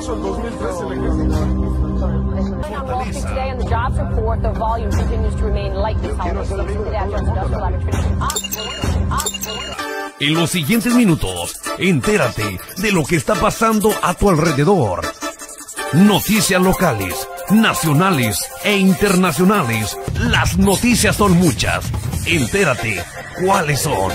marzo del 2013 el ejército. Today on the jobs report, the volume continues to remain light this holiday season. The Dow Jones Industrial Average finishing up, up. En los siguientes minutos, entérate de lo que está pasando a tu alrededor. Noticias locales, nacionales e internacionales. Las noticias son muchas. Entérate cuáles son.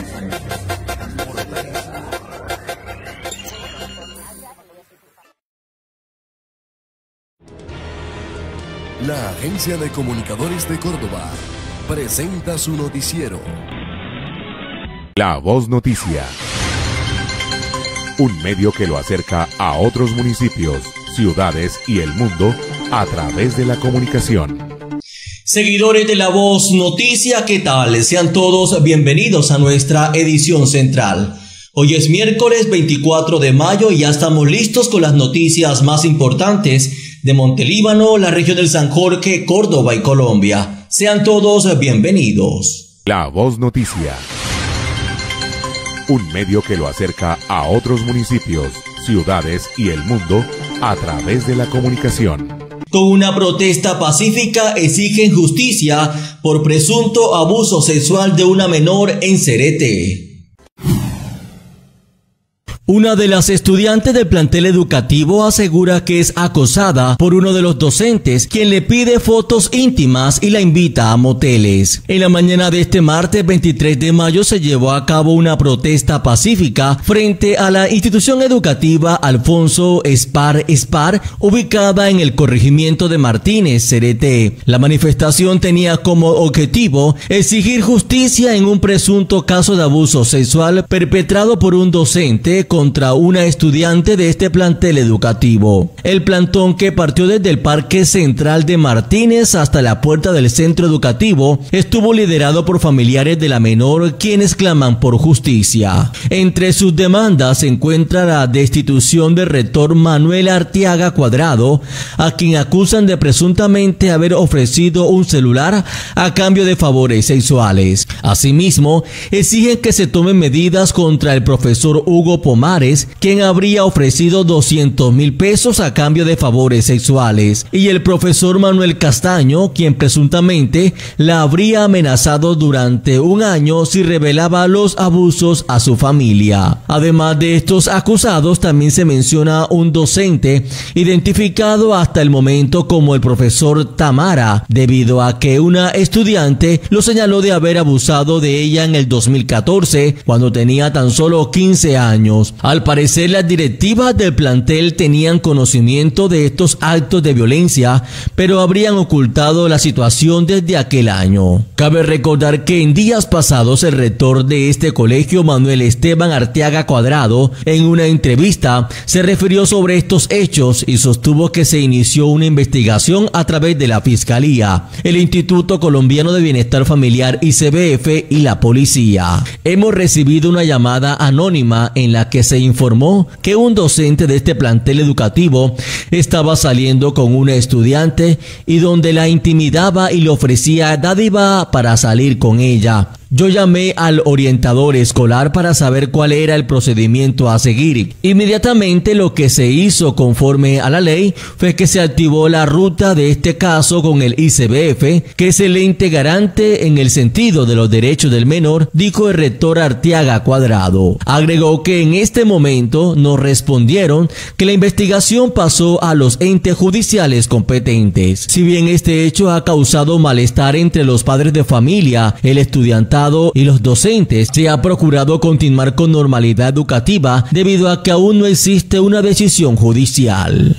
La Agencia de Comunicadores de Córdoba presenta su noticiero. La Voz Noticia. Un medio que lo acerca a otros municipios, ciudades y el mundo a través de la comunicación. Seguidores de La Voz Noticia, ¿qué tal? Sean todos bienvenidos a nuestra edición central. Hoy es miércoles 24 de mayo y ya estamos listos con las noticias más importantes de Montelíbano, la región del San Jorge, Córdoba y Colombia. Sean todos bienvenidos. La Voz Noticia. Un medio que lo acerca a otros municipios, ciudades y el mundo a través de la comunicación. Con una protesta pacífica exigen justicia por presunto abuso sexual de una menor en Cerete. Una de las estudiantes del plantel educativo asegura que es acosada por uno de los docentes, quien le pide fotos íntimas y la invita a moteles. En la mañana de este martes 23 de mayo se llevó a cabo una protesta pacífica frente a la institución educativa Alfonso Espar Espar, ubicada en el corregimiento de Martínez, Cerete. La manifestación tenía como objetivo exigir justicia en un presunto caso de abuso sexual perpetrado por un docente contra una estudiante de este plantel educativo. El plantón que partió desde el Parque Central de Martínez hasta la puerta del centro educativo estuvo liderado por familiares de la menor quienes claman por justicia. Entre sus demandas se encuentra la destitución del rector Manuel Artiaga Cuadrado, a quien acusan de presuntamente haber ofrecido un celular a cambio de favores sexuales. Asimismo, exigen que se tomen medidas contra el profesor Hugo Pomar quien habría ofrecido 200 mil pesos a cambio de favores sexuales, y el profesor Manuel Castaño, quien presuntamente la habría amenazado durante un año si revelaba los abusos a su familia. Además de estos acusados, también se menciona un docente identificado hasta el momento como el profesor Tamara, debido a que una estudiante lo señaló de haber abusado de ella en el 2014, cuando tenía tan solo 15 años. Al parecer las directivas del plantel tenían conocimiento de estos actos de violencia, pero habrían ocultado la situación desde aquel año. Cabe recordar que en días pasados el rector de este colegio, Manuel Esteban Arteaga Cuadrado, en una entrevista se refirió sobre estos hechos y sostuvo que se inició una investigación a través de la Fiscalía, el Instituto Colombiano de Bienestar Familiar ICBF y la policía. Hemos recibido una llamada anónima en la que se informó que un docente de este plantel educativo estaba saliendo con una estudiante y donde la intimidaba y le ofrecía dádiva para salir con ella. Yo llamé al orientador escolar para saber cuál era el procedimiento a seguir. Inmediatamente lo que se hizo conforme a la ley fue que se activó la ruta de este caso con el ICBF, que es el ente garante en el sentido de los derechos del menor, dijo el rector Artiaga Cuadrado. Agregó que en este momento nos respondieron que la investigación pasó a los entes judiciales competentes. Si bien este hecho ha causado malestar entre los padres de familia, el y los docentes, se ha procurado continuar con normalidad educativa debido a que aún no existe una decisión judicial.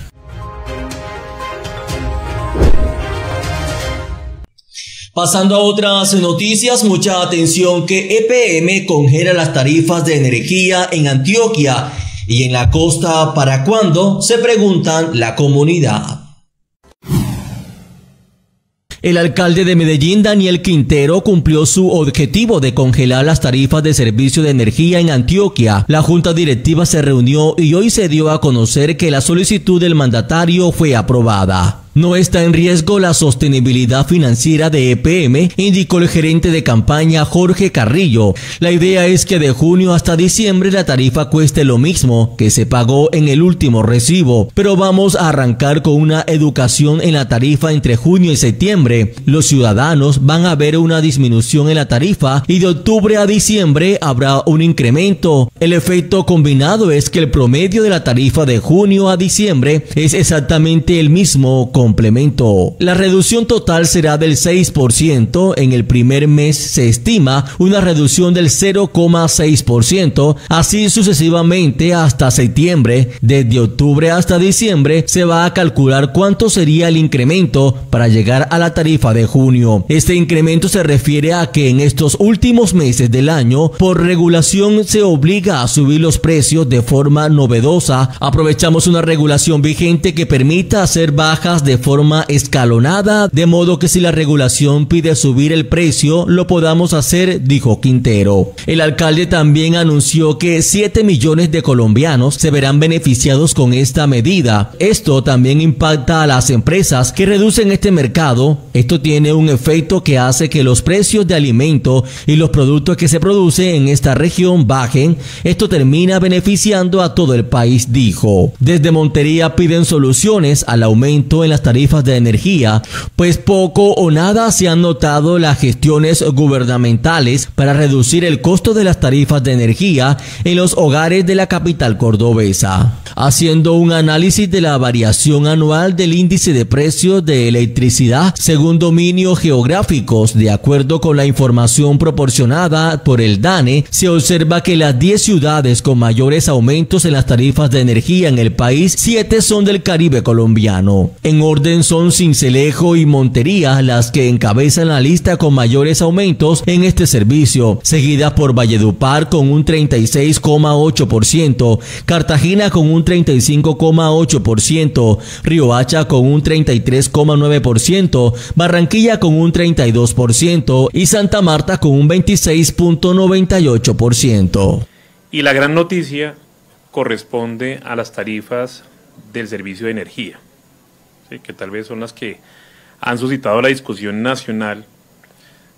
Pasando a otras noticias, mucha atención que EPM congela las tarifas de energía en Antioquia y en la costa para cuándo, se preguntan la comunidad. El alcalde de Medellín, Daniel Quintero, cumplió su objetivo de congelar las tarifas de servicio de energía en Antioquia. La junta directiva se reunió y hoy se dio a conocer que la solicitud del mandatario fue aprobada. No está en riesgo la sostenibilidad financiera de EPM, indicó el gerente de campaña Jorge Carrillo. La idea es que de junio hasta diciembre la tarifa cueste lo mismo que se pagó en el último recibo, pero vamos a arrancar con una educación en la tarifa entre junio y septiembre. Los ciudadanos van a ver una disminución en la tarifa y de octubre a diciembre habrá un incremento. El efecto combinado es que el promedio de la tarifa de junio a diciembre es exactamente el mismo con complemento. La reducción total será del 6%. En el primer mes se estima una reducción del 0,6%. Así sucesivamente hasta septiembre. Desde octubre hasta diciembre se va a calcular cuánto sería el incremento para llegar a la tarifa de junio. Este incremento se refiere a que en estos últimos meses del año, por regulación se obliga a subir los precios de forma novedosa. Aprovechamos una regulación vigente que permita hacer bajas de forma escalonada, de modo que si la regulación pide subir el precio, lo podamos hacer, dijo Quintero. El alcalde también anunció que 7 millones de colombianos se verán beneficiados con esta medida. Esto también impacta a las empresas que reducen este mercado. Esto tiene un efecto que hace que los precios de alimento y los productos que se producen en esta región bajen. Esto termina beneficiando a todo el país, dijo. Desde Montería piden soluciones al aumento en las tarifas de energía, pues poco o nada se han notado las gestiones gubernamentales para reducir el costo de las tarifas de energía en los hogares de la capital cordobesa. Haciendo un análisis de la variación anual del índice de precios de electricidad según dominios geográficos, de acuerdo con la información proporcionada por el DANE, se observa que las 10 ciudades con mayores aumentos en las tarifas de energía en el país, 7 son del Caribe colombiano. En son Cincelejo y Montería las que encabezan la lista con mayores aumentos en este servicio, seguida por Valledupar con un 36,8%, Cartagena con un 35,8%, Riohacha con un 33,9%, Barranquilla con un 32% y Santa Marta con un 26,98%. Y la gran noticia corresponde a las tarifas del servicio de energía que tal vez son las que han suscitado la discusión nacional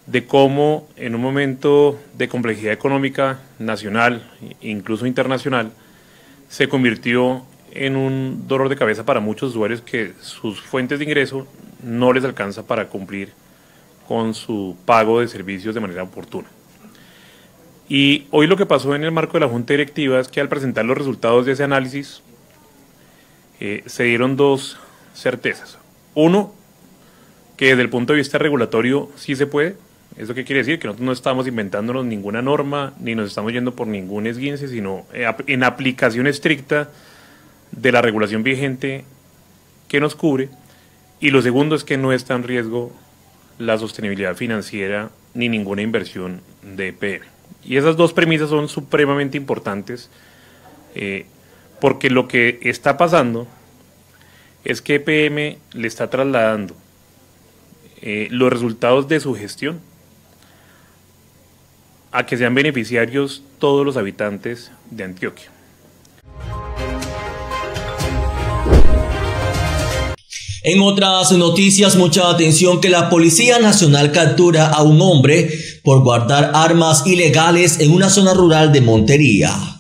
de cómo en un momento de complejidad económica nacional, incluso internacional, se convirtió en un dolor de cabeza para muchos usuarios que sus fuentes de ingreso no les alcanza para cumplir con su pago de servicios de manera oportuna. Y hoy lo que pasó en el marco de la Junta Directiva es que al presentar los resultados de ese análisis eh, se dieron dos certezas. Uno, que desde el punto de vista regulatorio sí se puede. ¿Eso qué quiere decir? Que nosotros no estamos inventándonos ninguna norma, ni nos estamos yendo por ningún esguince, sino eh, en aplicación estricta de la regulación vigente que nos cubre. Y lo segundo es que no está en riesgo la sostenibilidad financiera ni ninguna inversión de EPM. Y esas dos premisas son supremamente importantes eh, porque lo que está pasando es que EPM le está trasladando eh, los resultados de su gestión a que sean beneficiarios todos los habitantes de Antioquia. En otras noticias, mucha atención que la Policía Nacional captura a un hombre por guardar armas ilegales en una zona rural de Montería.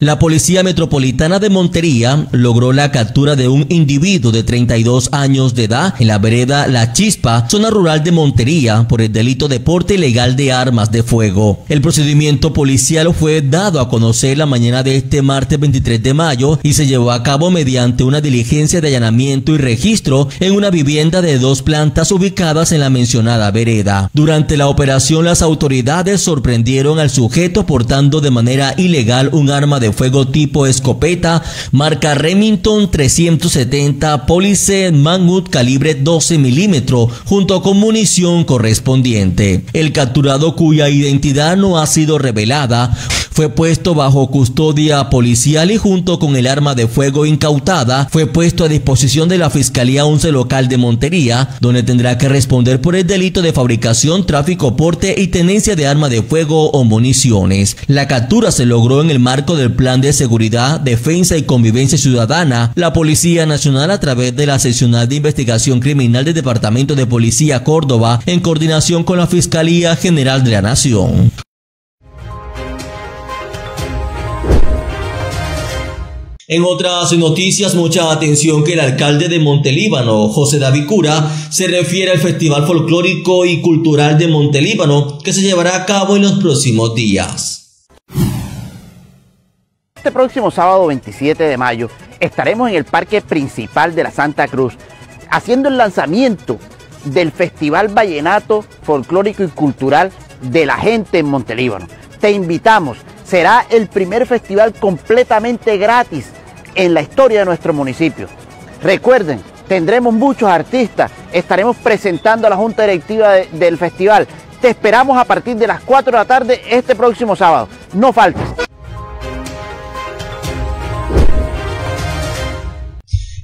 La Policía Metropolitana de Montería logró la captura de un individuo de 32 años de edad en la vereda La Chispa, zona rural de Montería, por el delito de porte ilegal de armas de fuego. El procedimiento policial fue dado a conocer la mañana de este martes 23 de mayo y se llevó a cabo mediante una diligencia de allanamiento y registro en una vivienda de dos plantas ubicadas en la mencionada vereda. Durante la operación las autoridades sorprendieron al sujeto portando de manera ilegal un arma de fuego tipo escopeta, marca Remington 370 Police Mangut calibre 12 milímetros, junto con munición correspondiente. El capturado cuya identidad no ha sido revelada fue puesto bajo custodia policial y junto con el arma de fuego incautada fue puesto a disposición de la Fiscalía 11 local de Montería, donde tendrá que responder por el delito de fabricación, tráfico, porte y tenencia de arma de fuego o municiones. La captura se logró en el marco del Plan de Seguridad, Defensa y Convivencia Ciudadana, la Policía Nacional a través de la Seccional de Investigación Criminal del Departamento de Policía Córdoba, en coordinación con la Fiscalía General de la Nación. En otras noticias, mucha atención que el alcalde de Montelíbano, José David Cura, se refiere al Festival Folclórico y Cultural de Montelíbano que se llevará a cabo en los próximos días. Este próximo sábado 27 de mayo estaremos en el Parque Principal de la Santa Cruz haciendo el lanzamiento del Festival Vallenato Folclórico y Cultural de la gente en Montelíbano. Te invitamos, será el primer festival completamente gratis en la historia de nuestro municipio. Recuerden, tendremos muchos artistas, estaremos presentando a la Junta Directiva del festival. Te esperamos a partir de las 4 de la tarde este próximo sábado. No faltes.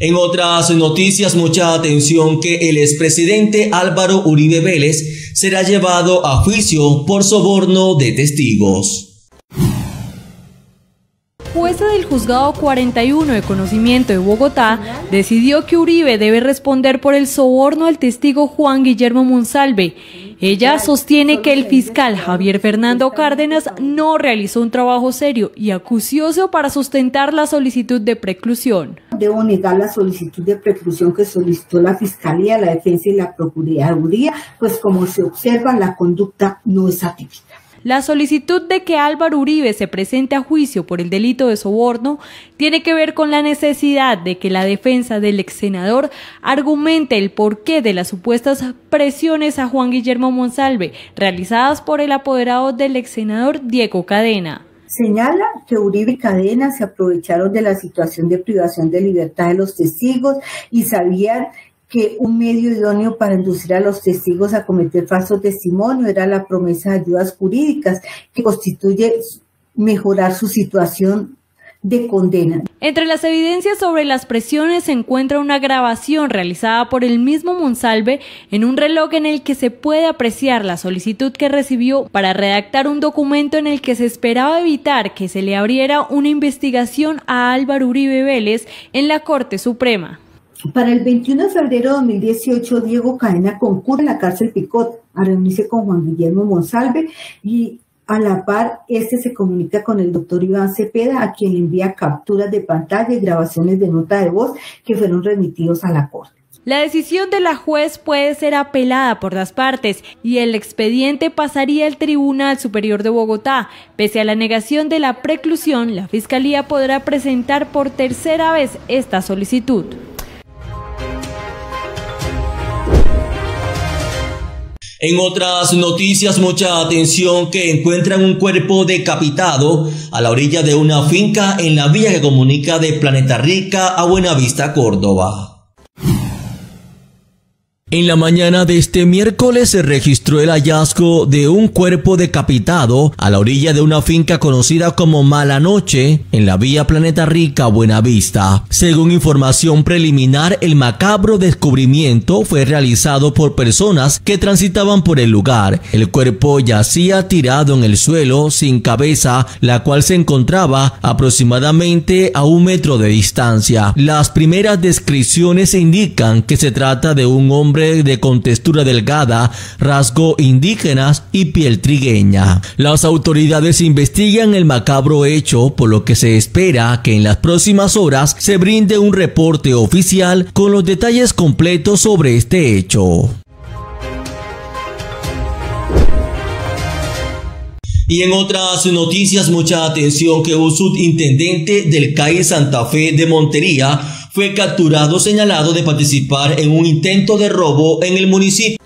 En otras noticias, mucha atención que el expresidente Álvaro Uribe Vélez será llevado a juicio por soborno de testigos jueza del juzgado 41 de conocimiento de Bogotá decidió que Uribe debe responder por el soborno al testigo Juan Guillermo Monsalve. Ella sostiene que el fiscal Javier Fernando Cárdenas no realizó un trabajo serio y acucioso para sustentar la solicitud de preclusión. Debo negar la solicitud de preclusión que solicitó la Fiscalía, la Defensa y la Procuraduría, pues como se observa, la conducta no es atípica. La solicitud de que Álvaro Uribe se presente a juicio por el delito de soborno tiene que ver con la necesidad de que la defensa del ex senador argumente el porqué de las supuestas presiones a Juan Guillermo Monsalve realizadas por el apoderado del ex senador Diego Cadena. Señala que Uribe y Cadena se aprovecharon de la situación de privación de libertad de los testigos y sabían que un medio idóneo para inducir a los testigos a cometer falso testimonio era la promesa de ayudas jurídicas que constituye mejorar su situación de condena. Entre las evidencias sobre las presiones se encuentra una grabación realizada por el mismo Monsalve en un reloj en el que se puede apreciar la solicitud que recibió para redactar un documento en el que se esperaba evitar que se le abriera una investigación a Álvaro Uribe Vélez en la Corte Suprema. Para el 21 de febrero de 2018, Diego Cadena concurre en la cárcel Picot a reunirse con Juan Guillermo Monsalve y a la par, este se comunica con el doctor Iván Cepeda, a quien le envía capturas de pantalla y grabaciones de nota de voz que fueron remitidos a la corte. La decisión de la juez puede ser apelada por las partes y el expediente pasaría al Tribunal Superior de Bogotá. Pese a la negación de la preclusión, la Fiscalía podrá presentar por tercera vez esta solicitud. En otras noticias, mucha atención que encuentran un cuerpo decapitado a la orilla de una finca en la vía que comunica de Planeta Rica a Buenavista, Córdoba. En la mañana de este miércoles se registró el hallazgo de un cuerpo decapitado a la orilla de una finca conocida como Mala Noche en la vía Planeta Rica Buenavista. Según información preliminar, el macabro descubrimiento fue realizado por personas que transitaban por el lugar. El cuerpo yacía tirado en el suelo sin cabeza, la cual se encontraba aproximadamente a un metro de distancia. Las primeras descripciones indican que se trata de un hombre de contextura delgada, rasgo indígenas y piel trigueña. Las autoridades investigan el macabro hecho, por lo que se espera que en las próximas horas se brinde un reporte oficial con los detalles completos sobre este hecho. Y en otras noticias, mucha atención que un subintendente del CAI Santa Fe de Montería fue capturado señalado de participar en un intento de robo en el municipio.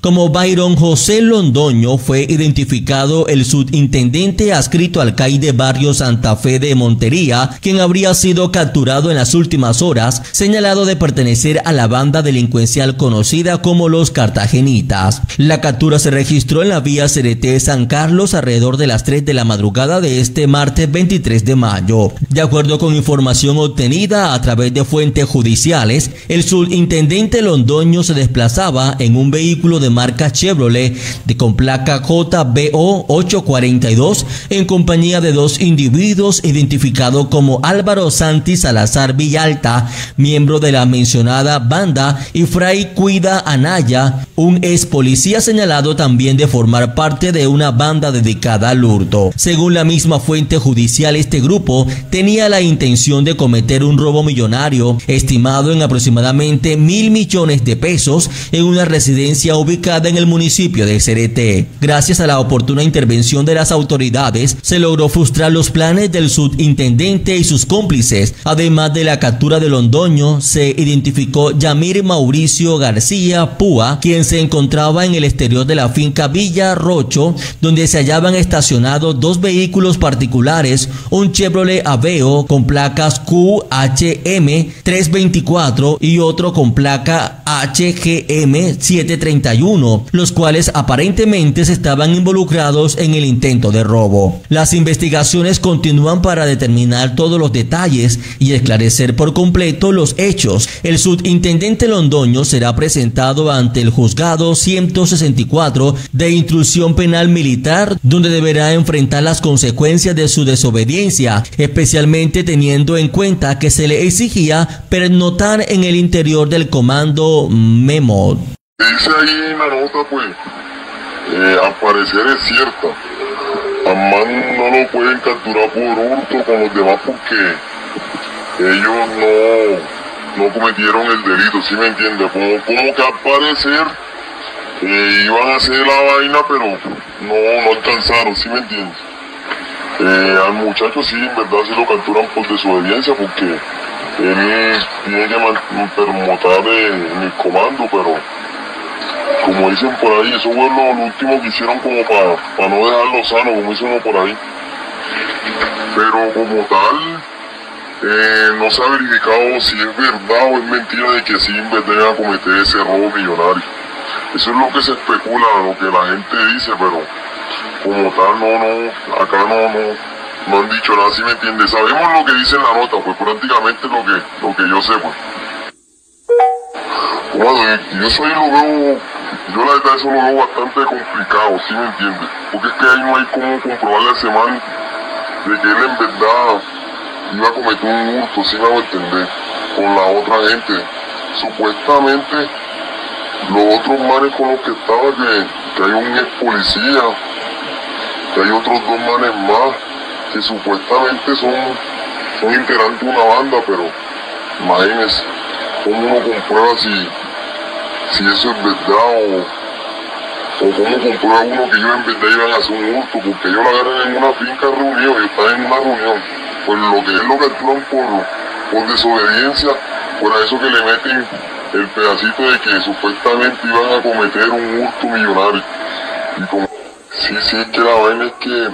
Como Byron José Londoño fue identificado el subintendente adscrito al CAI de Barrio Santa Fe de Montería, quien habría sido capturado en las últimas horas, señalado de pertenecer a la banda delincuencial conocida como los Cartagenitas. La captura se registró en la vía CRT San Carlos alrededor de las 3 de la madrugada de este martes 23 de mayo. De acuerdo con información obtenida a través de fuentes judiciales, el subintendente Londoño se desplazaba en un vehículo de marca Chevrolet de con placa JBO 842 en compañía de dos individuos identificados como Álvaro Santi Salazar Villalta, miembro de la mencionada banda, y Fray Cuida Anaya, un ex policía señalado también de formar parte de una banda dedicada al hurto. Según la misma fuente judicial, este grupo tenía la intención de cometer un robo millonario estimado en aproximadamente mil millones de pesos en una residencia ubicada en el municipio de Cerete. Gracias a la oportuna intervención de las autoridades, se logró frustrar los planes del subintendente y sus cómplices. Además de la captura de Londoño, se identificó Yamir Mauricio García Púa, quien se encontraba en el exterior de la finca Villa Rocho, donde se hallaban estacionados dos vehículos particulares, un Chevrolet Aveo con placas QHM 324 y otro con placa HGM 731, los cuales aparentemente estaban involucrados en el intento de robo. Las investigaciones continúan para determinar todos los detalles y esclarecer por completo los hechos. El subintendente Londoño será presentado ante el juzgado 164 de instrucción penal militar, donde deberá enfrentar las consecuencias de su desobediencia, especialmente teniendo en cuenta que se le exigía pernotar en el interior del comando Memo. Dice ahí en la nota, pues, eh, al parecer es cierta. A Man no lo pueden capturar por hurto con los demás porque ellos no, no cometieron el delito, ¿sí me entiende? Como, como que al parecer eh, iban a hacer la vaina, pero no, no alcanzaron, ¿sí me entiende? Eh, al muchacho sí, en verdad sí lo capturan por desobediencia porque él tiene que permutar en el comando, pero como dicen por ahí, eso fue lo, último que hicieron como para no dejarlo sano, como dicen uno por ahí. Pero como tal, eh, no se ha verificado si es verdad o es mentira de que sí de a cometer ese robo millonario. Eso es lo que se especula, lo que la gente dice, pero como tal no, no, acá no, no, no han dicho nada, si me entiende. Sabemos lo que dice la nota, pues prácticamente lo que, lo que yo sé, pues. Bueno, yo soy lo veo, yo la verdad eso lo veo bastante complicado, ¿sí me entiende? Porque es que ahí no hay cómo comprobarle a ese man de que él en verdad iba a cometer un hurto, ¿sí me hago entender? Con la otra gente. Supuestamente, los otros manes con los que estaba, que, que hay un ex policía, que hay otros dos manes más, que supuestamente son, son integrantes de una banda, pero imagínense, cómo uno comprueba si, si eso es verdad o, o cómo comprueba uno que ellos en verdad iban a hacer un hurto, porque ellos la agarran en una finca reunión, ellos están en una reunión, pues lo que es lo que actúan por, por desobediencia, por eso que le meten el pedacito de que supuestamente iban a cometer un hurto millonario. Y como, sí, sí, es que la vaina es que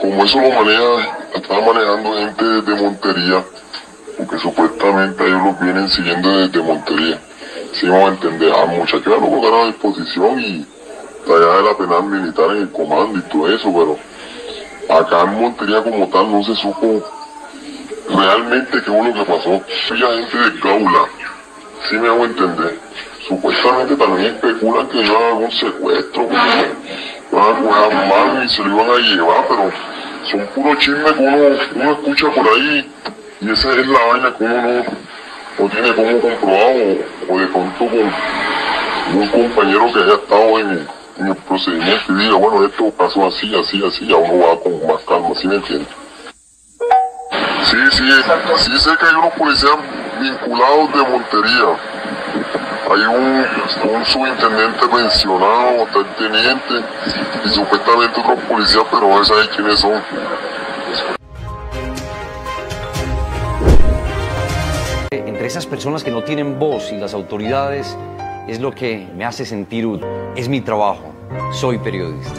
como eso lo maneja, estaba manejando gente desde Montería, porque supuestamente ellos los vienen siguiendo desde Montería. Sí, vamos a entender, al muchacho ya lo colocaron a disposición y allá de la penal militar en el comando y todo eso, pero acá en Montería como tal no se supo realmente qué fue lo que pasó. Había gente de Gaula, sí me hago entender. Supuestamente también especulan que iban a algún secuestro, que iban a coger a mano y se lo iban a llevar, pero son puros chismes que uno, uno escucha por ahí y esa es la vaina que uno no, no tiene como comprobar o, o de pronto con un compañero que haya estado en, en el procedimiento y diga, bueno, esto pasó así, así, así, ya uno va con más calma, ¿sí me entiende? Sí, sí, sí sé que hay unos policías vinculados de Montería. Hay un, un subintendente pensionado, está el teniente y supuestamente otros policías, pero no sé quiénes son. Entre esas personas que no tienen voz y las autoridades es lo que me hace sentir útil. Es mi trabajo. Soy periodista.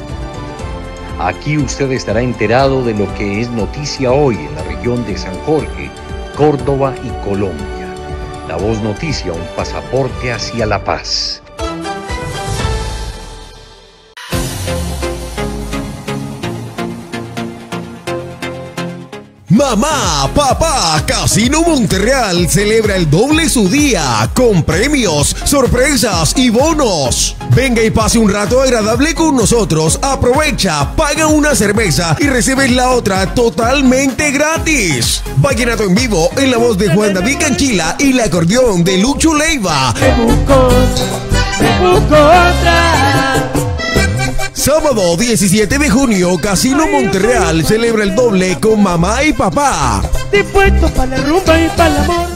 Aquí usted estará enterado de lo que es noticia hoy en la región de San Jorge, Córdoba y Colombia. La voz noticia, un pasaporte hacia la paz. Mamá, papá, Casino Monterreal celebra el doble su día con premios, sorpresas y bonos. Venga y pase un rato agradable con nosotros. Aprovecha, paga una cerveza y recibes la otra totalmente gratis. Vallenato en vivo en la voz de Juan David Canchila y el acordeón de Lucho Leiva. Sábado 17 de junio, Casino Monterreal celebra el doble con mamá y papá. Dispuesto para la rumba y para el amor.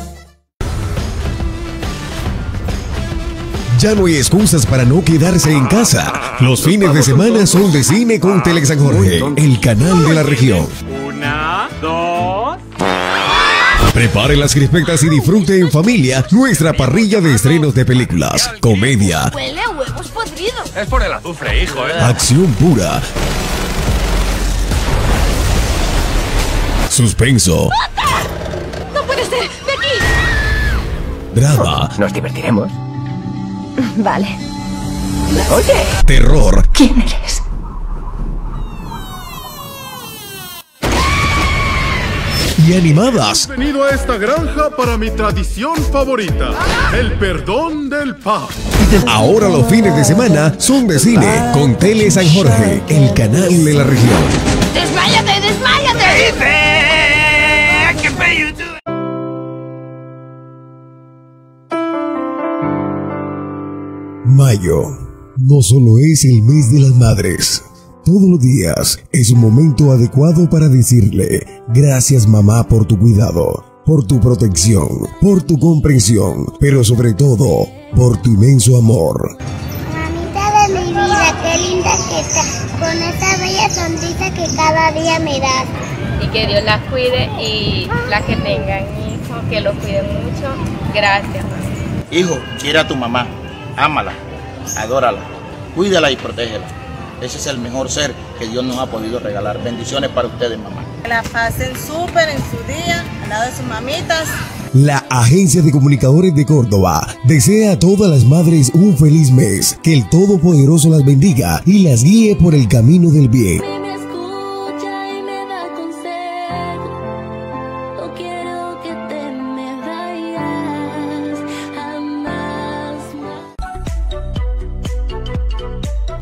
Ya no hay excusas para no quedarse en casa. Los fines de semana son de cine con Tele San Jorge, el canal de la región. Una, dos. Prepare las crispetas y disfrute en familia nuestra parrilla de estrenos de películas, comedia, Es por el azufre, hijo, eh. acción pura, suspenso, ¡No puede ser! ¡Becky! drama, Nos divertiremos. Vale. Oye, terror ¿Quién eres? y animadas. Venido a esta granja para mi tradición favorita, el perdón del pavo. Ahora los fines de semana son de cine con Tele San Jorge, el canal de la región. ¡Desmáyate, desmáyate! Mayo no solo es el mes de las madres. Todos los días es un momento adecuado para decirle gracias mamá por tu cuidado, por tu protección, por tu comprensión, pero sobre todo por tu inmenso amor. Mamita de mi vida, qué linda que estás, con esa bella sonrisa que cada día me das. y que Dios las cuide y las que tengan hijos, que los cuiden mucho. Gracias, mamá. Hijo, quiere a tu mamá, ámala, adórala, cuídala y protégela. Ese es el mejor ser que Dios nos ha podido regalar. Bendiciones para ustedes, mamá. Que la pasen súper en su día, al lado de sus mamitas. La Agencia de Comunicadores de Córdoba desea a todas las madres un feliz mes, que el Todopoderoso las bendiga y las guíe por el camino del bien.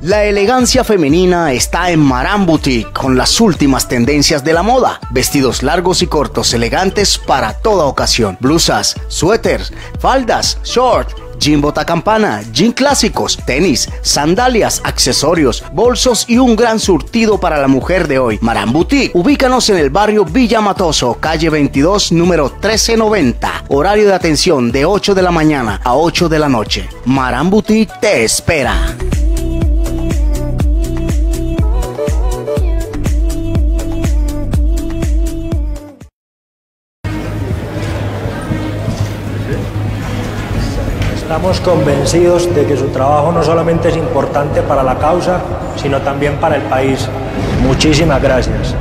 La elegancia femenina está en Maran Boutique con las últimas tendencias de la moda. Vestidos largos y cortos elegantes para toda ocasión. Blusas, suéteres, faldas, short, jean bota campana, jean clásicos, tenis, sandalias, accesorios, bolsos y un gran surtido para la mujer de hoy. Maran Boutique. Ubícanos en el barrio Villa Matoso, calle 22, número 1390. Horario de atención de 8 de la mañana a 8 de la noche. Maran Boutique te espera. Estamos convencidos de que su trabajo no solamente es importante para la causa, sino también para el país. Muchísimas gracias.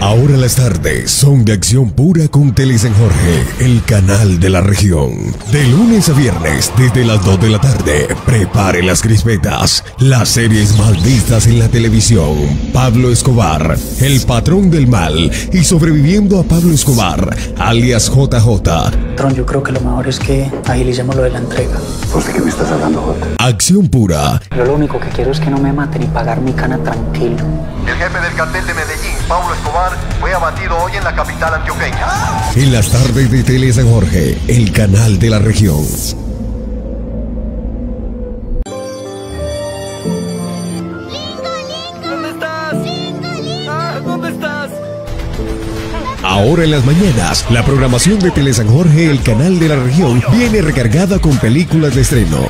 Ahora las tardes son de acción pura con Tele San Jorge, el canal de la región. De lunes a viernes, desde las 2 de la tarde, prepare las crispetas, las series más vistas en la televisión. Pablo Escobar, el patrón del mal, y sobreviviendo a Pablo Escobar, alias JJ. Tron, yo creo que lo mejor es que agilicemos lo de la entrega. ¿Pues de qué me estás hablando, Jota? Acción pura, Yo lo único que quiero es que no me maten y pagar mi cana tranquilo. El jefe del cartel de Medellín, Pablo Escobar, fue abatido hoy en la capital antioqueña. en las tardes de Tele San Jorge, el canal de la región. ¿Dónde estás? Ah, ¿Dónde estás? Ahora en las mañanas, la programación de Tele San Jorge, el canal de la región, viene recargada con películas de estreno.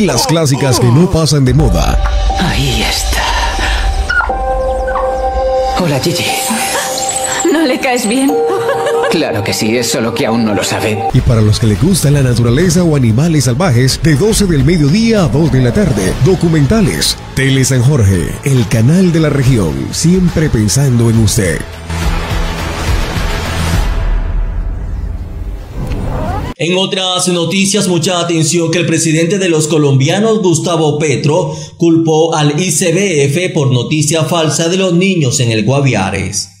Y las clásicas que no pasan de moda. Ahí está. Hola, Gigi. ¿No le caes bien? Claro que sí, es solo que aún no lo sabe. Y para los que les gusta la naturaleza o animales salvajes, de 12 del mediodía a 2 de la tarde, documentales. Tele San Jorge, el canal de la región, siempre pensando en usted. En otras noticias, mucha atención que el presidente de los colombianos, Gustavo Petro, culpó al ICBF por noticia falsa de los niños en el Guaviares.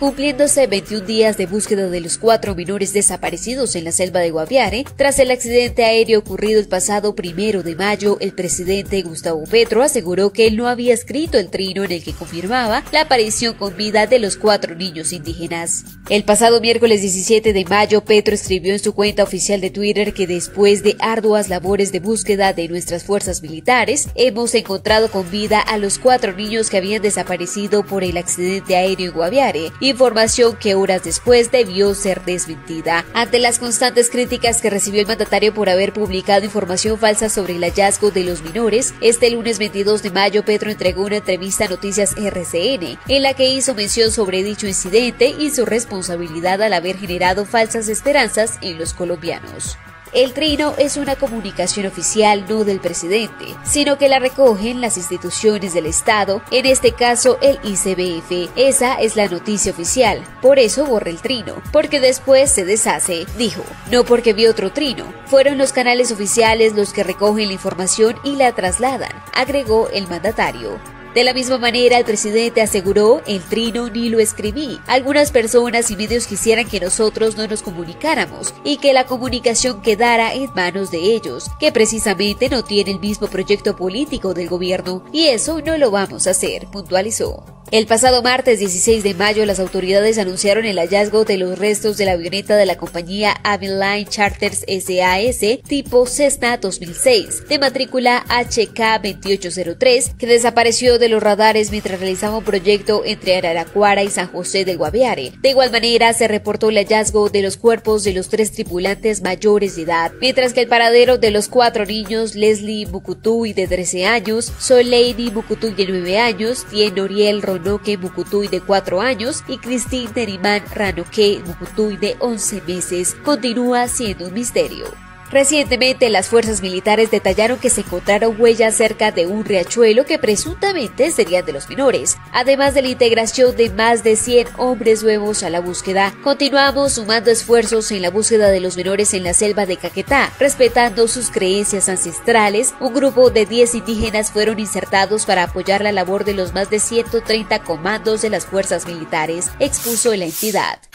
Cumpliéndose 21 días de búsqueda de los cuatro menores desaparecidos en la selva de Guaviare. Tras el accidente aéreo ocurrido el pasado primero de mayo, el presidente Gustavo Petro aseguró que él no había escrito el trino en el que confirmaba la aparición con vida de los cuatro niños indígenas. El pasado miércoles 17 de mayo, Petro escribió en su cuenta oficial de Twitter que después de arduas labores de búsqueda de nuestras fuerzas militares, hemos encontrado con vida a los cuatro niños que habían desaparecido por el accidente aéreo en Guaviare y información que horas después debió ser desmentida. Ante las constantes críticas que recibió el mandatario por haber publicado información falsa sobre el hallazgo de los menores, este lunes 22 de mayo Petro entregó una entrevista a Noticias RCN, en la que hizo mención sobre dicho incidente y su responsabilidad al haber generado falsas esperanzas en los colombianos. El trino es una comunicación oficial no del presidente, sino que la recogen las instituciones del Estado, en este caso el ICBF. Esa es la noticia oficial, por eso borra el trino, porque después se deshace, dijo. No porque vio otro trino, fueron los canales oficiales los que recogen la información y la trasladan, agregó el mandatario. De la misma manera, el presidente aseguró, el trino ni lo escribí. Algunas personas y medios quisieran que nosotros no nos comunicáramos y que la comunicación quedara en manos de ellos, que precisamente no tiene el mismo proyecto político del gobierno, y eso no lo vamos a hacer, puntualizó. El pasado martes 16 de mayo, las autoridades anunciaron el hallazgo de los restos de la avioneta de la compañía Aviline Charters SAS tipo Cessna 2006, de matrícula HK2803, que desapareció de los radares mientras realizaba un proyecto entre Araraquara y San José del Guaviare. De igual manera, se reportó el hallazgo de los cuerpos de los tres tripulantes mayores de edad, mientras que el paradero de los cuatro niños, Leslie Bukutuy de 13 años, Soleini Bukutuy de 9 años, Tien Oriel Ronoque Bukutuy de 4 años y Christine Neriman Ranoque Bukutuy de 11 meses, continúa siendo un misterio. Recientemente las fuerzas militares detallaron que se encontraron huellas cerca de un riachuelo que presuntamente serían de los menores. Además de la integración de más de 100 hombres nuevos a la búsqueda, continuamos sumando esfuerzos en la búsqueda de los menores en la selva de Caquetá, respetando sus creencias ancestrales. Un grupo de 10 indígenas fueron insertados para apoyar la labor de los más de 130 comandos de las fuerzas militares, expuso la entidad.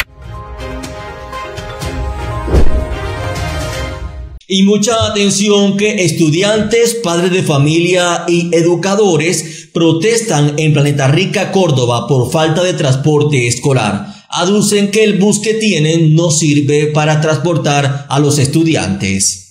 Y mucha atención que estudiantes, padres de familia y educadores protestan en Planeta Rica, Córdoba por falta de transporte escolar. Aducen que el bus que tienen no sirve para transportar a los estudiantes.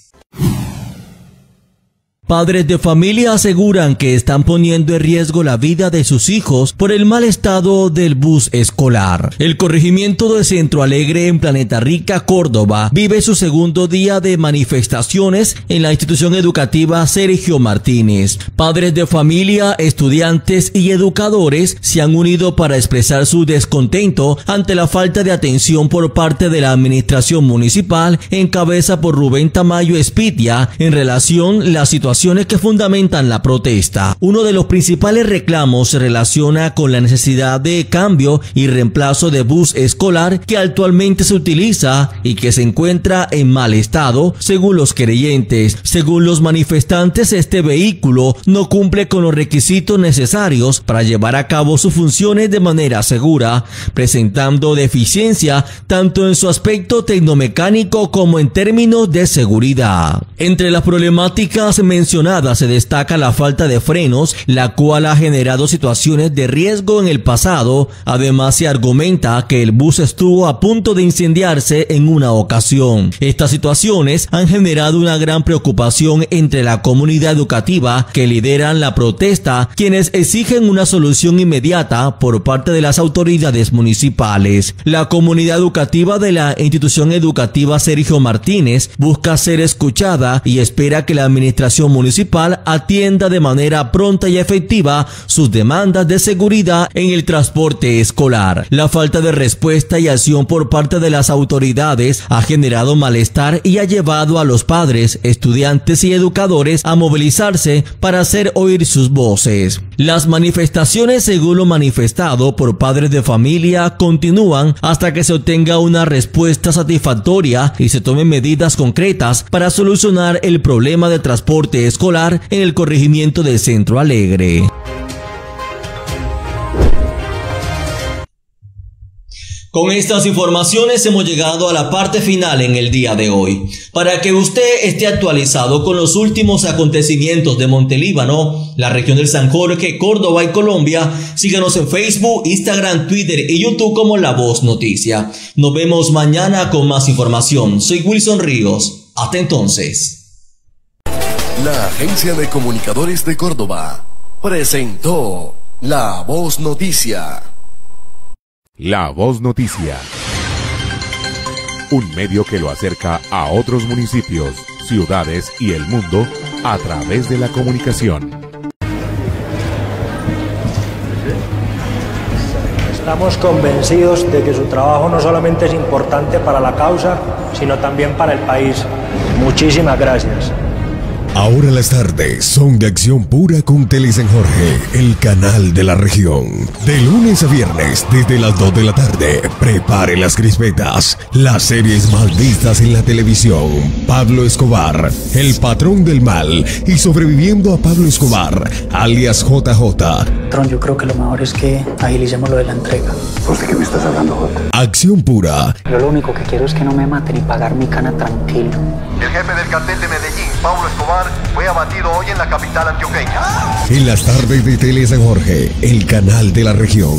Padres de familia aseguran que están poniendo en riesgo la vida de sus hijos por el mal estado del bus escolar. El corregimiento de Centro Alegre en Planeta Rica, Córdoba, vive su segundo día de manifestaciones en la institución educativa Sergio Martínez. Padres de familia, estudiantes y educadores se han unido para expresar su descontento ante la falta de atención por parte de la administración municipal en cabeza por Rubén Tamayo Espitia en relación a la situación que fundamentan la protesta. Uno de los principales reclamos se relaciona con la necesidad de cambio y reemplazo de bus escolar que actualmente se utiliza y que se encuentra en mal estado, según los creyentes. Según los manifestantes, este vehículo no cumple con los requisitos necesarios para llevar a cabo sus funciones de manera segura, presentando deficiencia tanto en su aspecto tecnomecánico como en términos de seguridad. Entre las problemáticas mencionadas se destaca la falta de frenos, la cual ha generado situaciones de riesgo en el pasado. Además, se argumenta que el bus estuvo a punto de incendiarse en una ocasión. Estas situaciones han generado una gran preocupación entre la comunidad educativa que lideran la protesta, quienes exigen una solución inmediata por parte de las autoridades municipales. La comunidad educativa de la institución educativa Sergio Martínez busca ser escuchada y espera que la administración municipal atienda de manera pronta y efectiva sus demandas de seguridad en el transporte escolar. La falta de respuesta y acción por parte de las autoridades ha generado malestar y ha llevado a los padres, estudiantes y educadores a movilizarse para hacer oír sus voces. Las manifestaciones, según lo manifestado por padres de familia, continúan hasta que se obtenga una respuesta satisfactoria y se tomen medidas concretas para solucionar el problema de transporte escolar en el corregimiento de Centro Alegre. Con estas informaciones hemos llegado a la parte final en el día de hoy. Para que usted esté actualizado con los últimos acontecimientos de Montelíbano, la región del San Jorge, Córdoba y Colombia, síganos en Facebook, Instagram, Twitter y YouTube como La Voz Noticia. Nos vemos mañana con más información. Soy Wilson Ríos. Hasta entonces. La Agencia de Comunicadores de Córdoba presentó La Voz Noticia. La Voz Noticia. Un medio que lo acerca a otros municipios, ciudades y el mundo a través de la comunicación. Estamos convencidos de que su trabajo no solamente es importante para la causa, sino también para el país. Muchísimas gracias. Ahora las tardes son de acción pura con Tele San Jorge, el canal de la región. De lunes a viernes, desde las 2 de la tarde, prepare las crispetas, las series más vistas en la televisión. Pablo Escobar, el patrón del mal, y sobreviviendo a Pablo Escobar, alias JJ. Tron, yo creo que lo mejor es que agilicemos lo de la entrega. ¿Pues de qué me estás hablando, Jota? Acción pura. Yo lo único que quiero es que no me maten y pagar mi cana tranquilo. El jefe del cartel de Medellín, Pablo Escobar, fue abatido hoy en la capital antioqueña. En las tardes de Tele San Jorge, el canal de la región.